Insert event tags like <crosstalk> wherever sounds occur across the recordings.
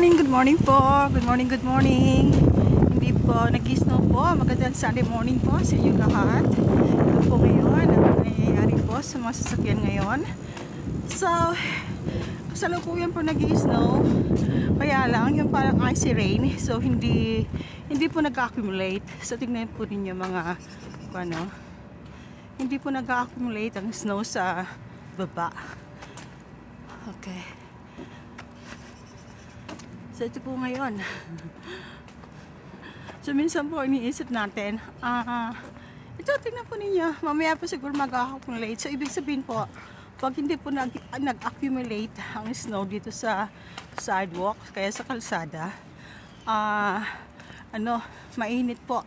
morning, good morning po. Good morning, good morning. Hindi po nag-snow po. Magandang Sunday morning po sa inyo lahat. Ito po ngayon ang nangyayari po sa mga sasakyan ngayon. So, kasalukuyan po nag-snow. Kaya lang, yung parang icy rain. So, hindi hindi po nag-accumulate. So, tingnan po ninyo mga ano, hindi po nag-accumulate ang snow sa baba. Okay. So ito po ngayon. <laughs> so minsan po iniisip natin, ah, uh, ito tingnan po ninyo, mamaya po siguro mag-accumulate. So ibig sabihin po, pag hindi po nag-accumulate ang snow dito sa sidewalk, kaya sa kalsada, ah, uh, ano, mainit po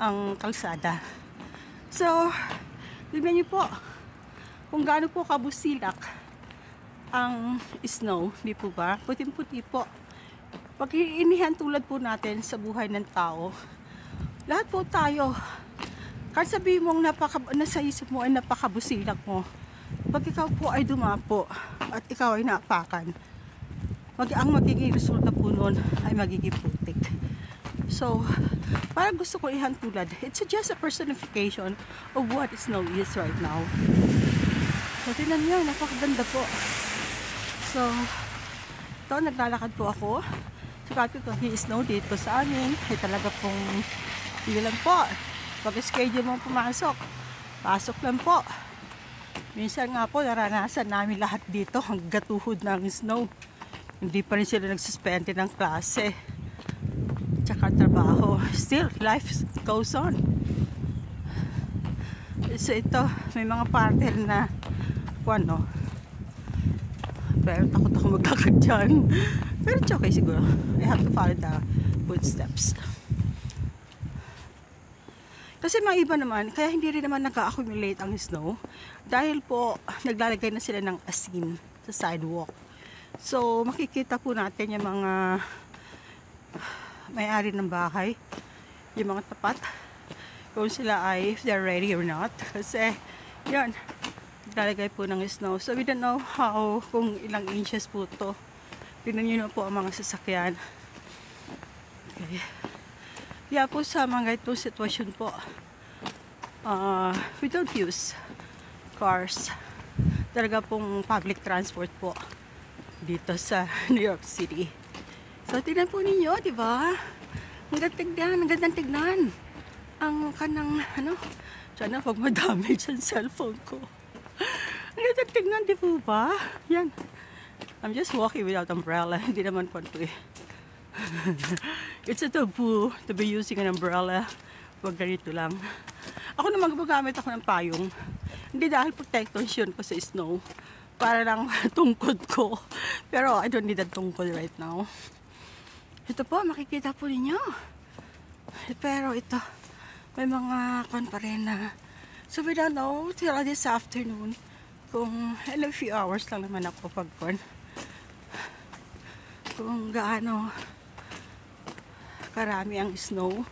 ang kalsada. So, tignan niyo po kung gaano po kabusilak ang snow, di po ba? Puting-puti po. Pag inihan tulad po natin sa buhay ng tao, lahat po tayo, kahit sabihin mong napaka, nasa isip mo ay napakabusilak mo, pag ikaw po ay dumapo at ikaw ay napakan, mag ang magiging resulta po nun ay magiging putik. So, para gusto ko ihan tulad, it's just a personification of what snow is right now. So, tinan nyo, napakaganda po. So, ito, naglalakad po ako. Sabi ko, he is no dito sa amin. Ay talaga pong, lang po. Pag schedule mo pumasok, pasok lang po. Minsan nga po, naranasan namin lahat dito ang gatuhod ng snow. Hindi pa rin sila nagsuspende ng klase. Tsaka trabaho. Still, life goes on. So ito, may mga partner na ano, pero takot ako maglakad dyan. Pero it's okay siguro. I have to follow the footsteps. Kasi mga iba naman, kaya hindi rin naman nag-accumulate ang snow dahil po naglalagay na sila ng asin sa sidewalk. So makikita po natin yung mga may-ari ng bahay, yung mga tapat, kung sila ay, if they're ready or not. Kasi, yan, naglalagay po ng snow. So we don't know how, kung ilang inches po to. Tignan nyo na po ang mga sasakyan. Okay. Kaya po sa mga itong sitwasyon po, uh, we don't use cars. Talaga pong public transport po dito sa <laughs> New York City. So, tignan po ninyo, di ba? Ang ganda tignan, ang ganda tignan. Ang kanang, ano, sana huwag ma-damage <laughs> ang cellphone ko. Ang ganda tignan, di po ba? Yan. I'm just walking without umbrella. <laughs> Hindi naman po ito eh. It's a taboo to be using an umbrella. Huwag ganito lang. Ako naman gumagamit ako ng payong. Hindi dahil protection ko sa snow. Para lang <laughs> tungkod ko. Pero I don't need a tungkod right now. Ito po, makikita po ninyo. Pero ito, may mga kwan pa rin na So we don't know till this afternoon kung in a few hours lang naman ako pagkon kung gaano karami ang snow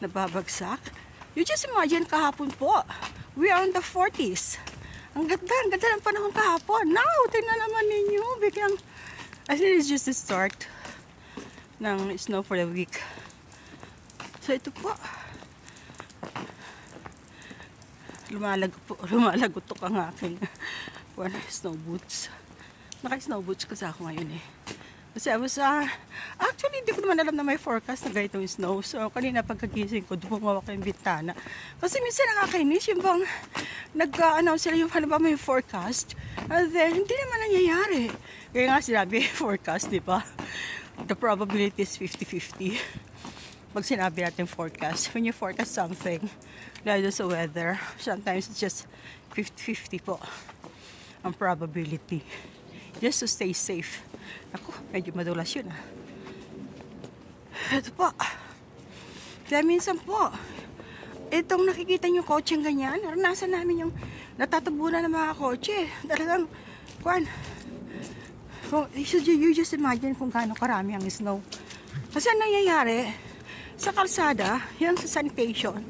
na babagsak. You just imagine kahapon po, we are in the 40s. Ang ganda, ang ganda ng panahon kahapon. Now, tingnan naman ninyo, biglang, I think it's just the start ng snow for the week. So, ito po. Lumalago po, <laughs> lumalagotok ang aking <laughs> one, snow boots. Naka-snow boots kasi ako ngayon eh. Kasi I was, uh, actually, hindi ko naman alam na may forecast na ganitong snow. So, kanina pagkagising ko, dumawak yung bintana. Kasi minsan nakakainis yung bang nag-announce sila yung ano ba may forecast. And then, hindi naman nangyayari. Kaya nga sinabi, <laughs> forecast, di ba? The probability is 50-50. Pag sinabi natin forecast, when you forecast something, lalo sa weather, sometimes it's just 50-50 po ang probability. Just to stay safe. Ako, medyo madulas yun ah. Ito po. Kaya minsan po, itong nakikita nyo kotse ganyan, naranasan namin yung natatabunan ng mga kotse. Talagang, kwan, kung, you just imagine kung gaano karami ang snow. Kasi ang nangyayari, sa kalsada, yan sa sanitation,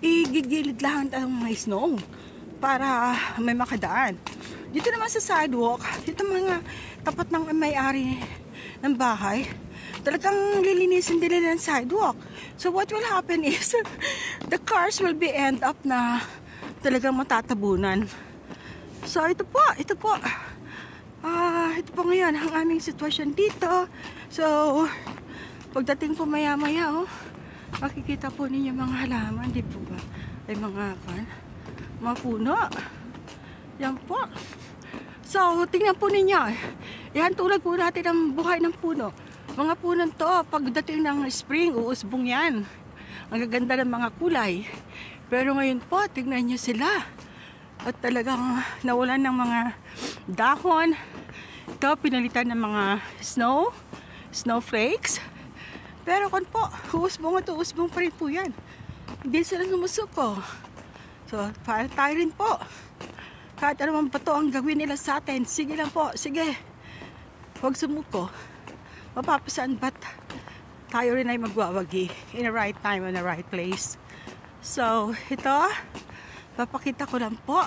igigilid lang ang mga snow para may makadaan. Dito naman sa sidewalk, dito mga tapat ng may-ari ng bahay, talagang lilinisin nila ng sidewalk. So what will happen is, <laughs> the cars will be end up na talagang matatabunan. So ito po, ito po. Ah, ito po ngayon ang aming sitwasyon dito. So, pagdating po maya-maya, oh, makikita po ninyo mga halaman, di po ba? Ay mga kan, mga puno. Yan po. So, tingnan po ninyo. Yan tulad po natin ang buhay ng puno. Mga puno to, pagdating ng spring, uusbong yan. Ang gaganda ng mga kulay. Pero ngayon po, tingnan nyo sila. At talagang nawalan ng mga dahon. Ito, pinalitan ng mga snow, snowflakes. Pero kung po, uusbong at uusbong pa rin po yan. Hindi sila sumusuko. So, para tayo rin po. Kahit man bato ang gawin nila sa atin, sige lang po, sige. Huwag sumuko. Mapapasan ba't tayo rin ay magwawagi in the right time and the right place. So, ito, papakita ko lang po.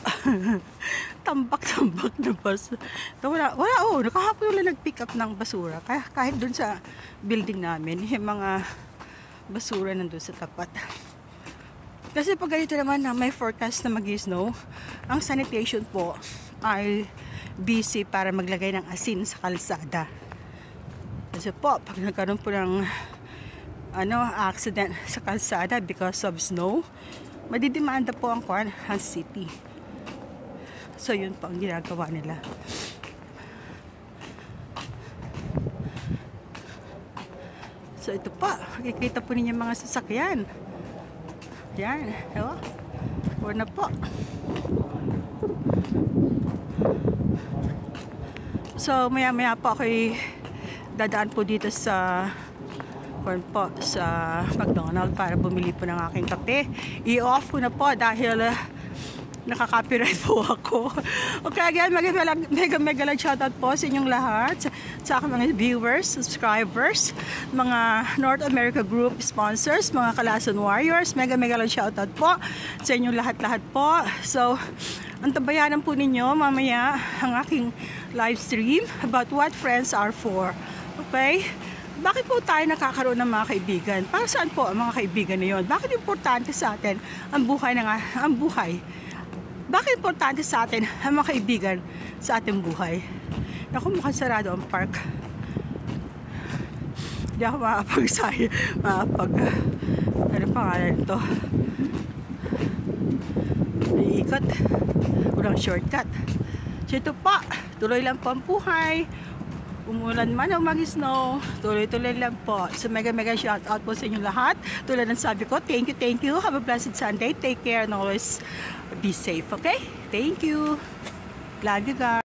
<laughs> Tambak-tambak na. Ito, wala, wala, oh, nakahapon wala nag-pick up ng basura. Kaya kahit dun sa building namin, yung mga basura nandun sa tapat. Kasi pag ganito naman na may forecast na mag-snow, ang sanitation po ay busy para maglagay ng asin sa kalsada. Kasi po, pag nagkaroon po ng ano, accident sa kalsada because of snow, madidimanda po ang kwan, ang city. So, yun po ang ginagawa nila. So, ito po. Makikita po ninyo mga sasakyan. Yan. Ewa. Una po. So, maya-maya po ako'y dadaan po dito sa corn po sa McDonald para bumili po ng aking kape. I-off ko na po dahil uh, nakaka-copyright po ako. <laughs> okay, again, mega mega, mega, lang shoutout po sa inyong lahat, sa, aking mga viewers, subscribers, mga North America Group sponsors, mga Kalasan Warriors, mega mega lang shoutout po sa inyong lahat-lahat po. So, ang tabayanan po ninyo mamaya ang aking live stream about what friends are for. Okay? Bakit po tayo nakakaroon ng mga kaibigan? Para saan po ang mga kaibigan na yun? Bakit importante sa atin ang buhay ng ang buhay? Bakit importante sa atin ang mga kaibigan sa ating buhay? Naku, mukhang sarado ang park. Hindi ako makapag-say, makapag, ano pangalan ito? Iikot. Walang shortcut. So ito pa, tuloy lang po ang buhay umulan man o mag-snow, tuloy-tuloy lang po. So mega mega shout out po sa inyo lahat. Tulad ng sabi ko, thank you, thank you. Have a blessed Sunday. Take care and always be safe, okay? Thank you. Love you guys.